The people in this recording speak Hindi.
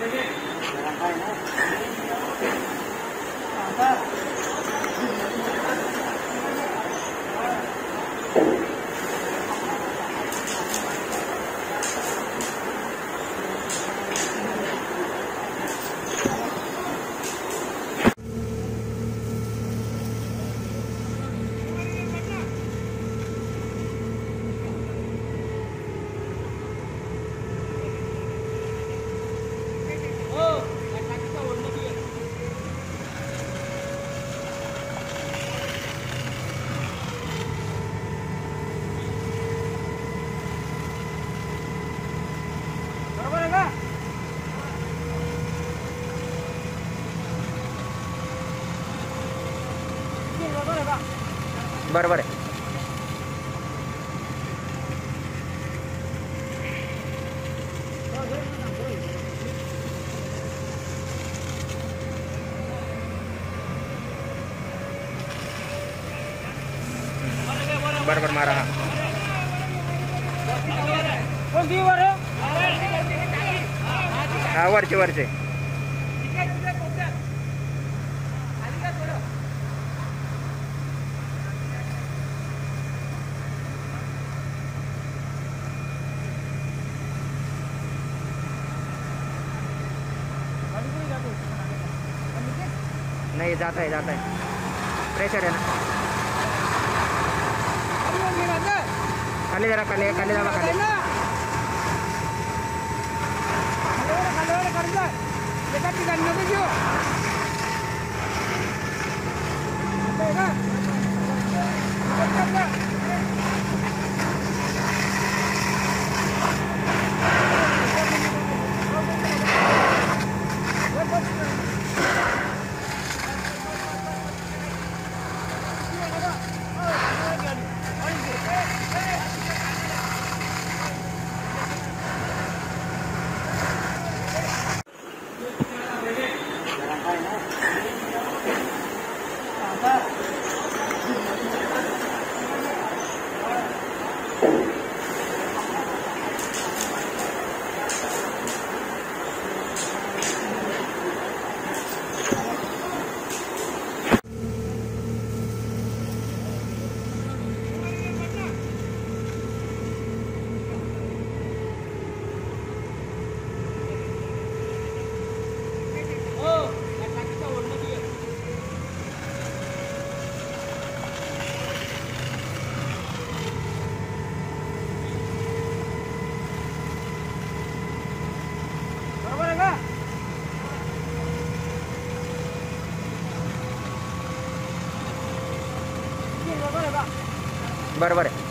柔らかいな。बरोबर आहे. बरोबर मारा हा. हा वरचे वरचे. नाही जाता है जाता है। प्रेशर है ना। खाली जरा खाली खाली जावा खाली। बरोबर आहे